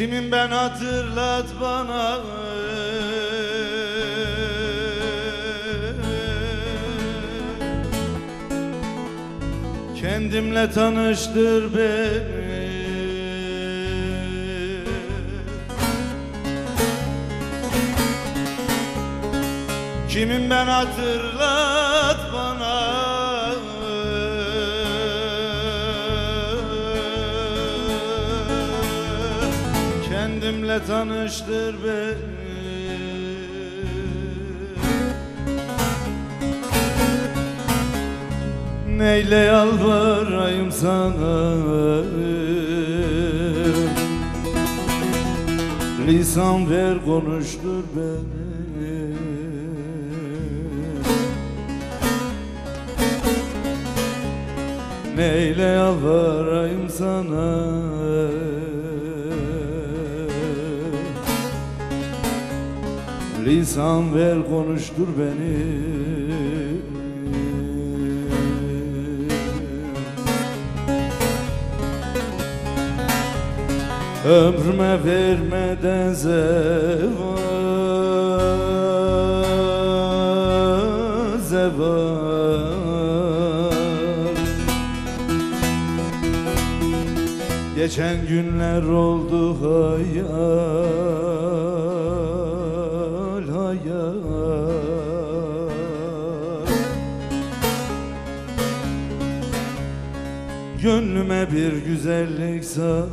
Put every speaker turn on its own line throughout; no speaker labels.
Kimim ben hatırlat bana? Kendimle tanıştır beni. Kimim ben hatırlat bana Kendimle tanıştır beni. Neyle yalvarayım sana? Lisan ver konuştur beni. Neyle yalvarayım sana Lisan ver konuştur beni. Ömrüme vermeden zeval zeval. Geçen günler oldu hayal Gönlüme bir güzellik sar.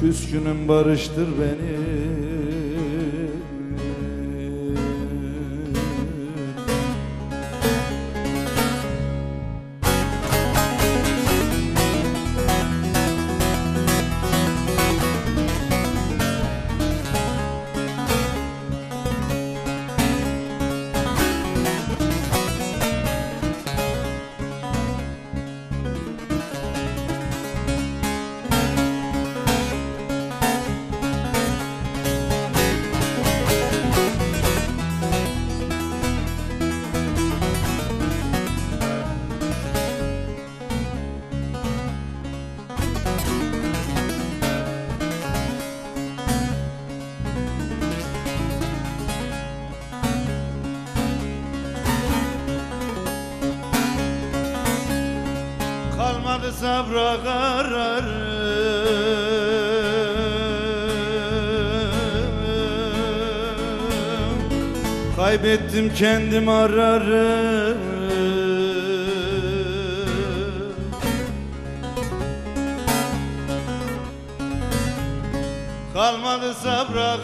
Küskünüm barıştır beni sabra kararım Kaybettim kendim ararım Kalmadı sabra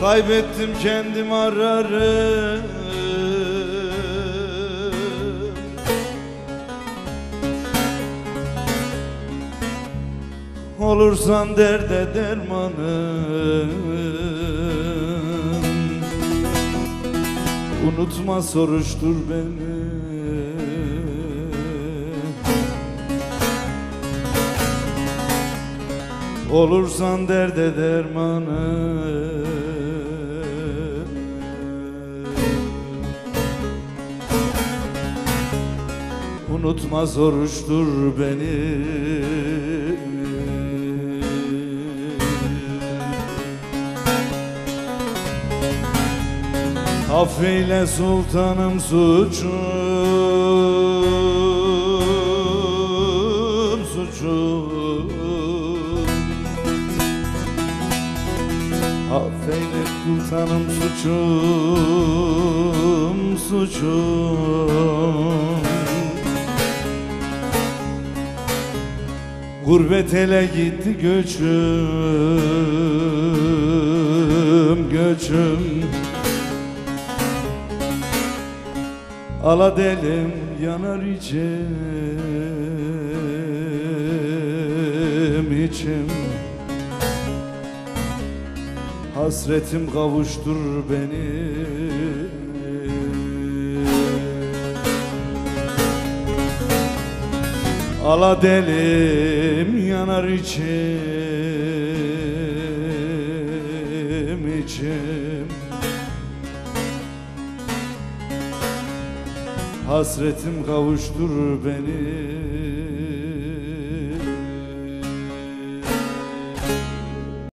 Kaybettim kendim ararım Olursan derde dermanım. Unutma soruştur beni. Olursan derde dermanı Unutma soruştur beni. Affeyle sultanım suçum suçum Affeyle sultanım suçum suçum Gurbet ele gitti göçüm göçüm. Ala delim yanar içim içim. Hasretim kavuştur beni Ala delim yanar içim içim. Hasretim kavuştur beni